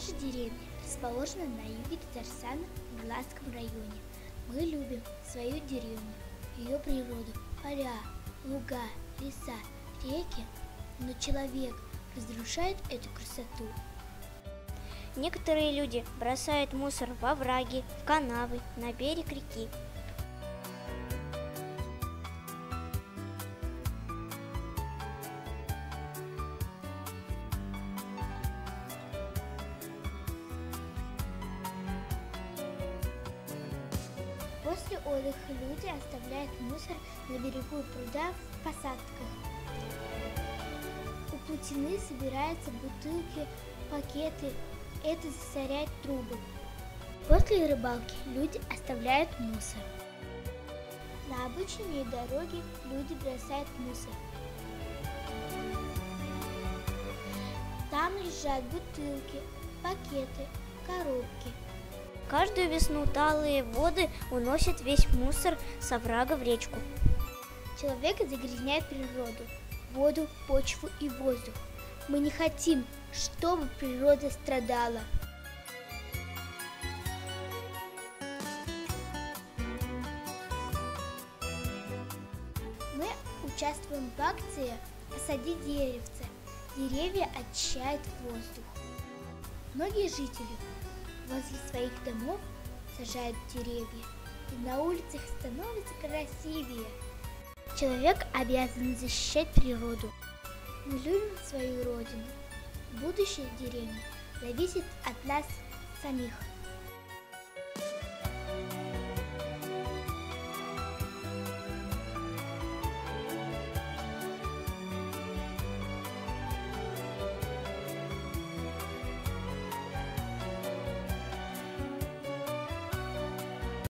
Наша деревня расположена на юге Татарстана в Глазском районе. Мы любим свою деревню, ее природу, поля, луга, леса, реки, но человек разрушает эту красоту. Некоторые люди бросают мусор во враги, в канавы, на берег реки. Отдыха люди оставляют мусор на берегу пруда в посадках. У плотины собираются бутылки, пакеты. Это засоряет трубы. После рыбалки люди оставляют мусор. На обычные дороги люди бросают мусор. Там лежат бутылки, пакеты, коробки. Каждую весну талые воды уносят весь мусор с оврага в речку. Человек загрязняет природу, воду, почву и воздух. Мы не хотим, чтобы природа страдала. Мы участвуем в акции «Посади деревце». Деревья очищают воздух. Многие жители возле своих домов сажают деревья, и на улицах становится красивее. Человек обязан защищать природу. Мы любим свою родину. Будущее деревни зависит от нас самих.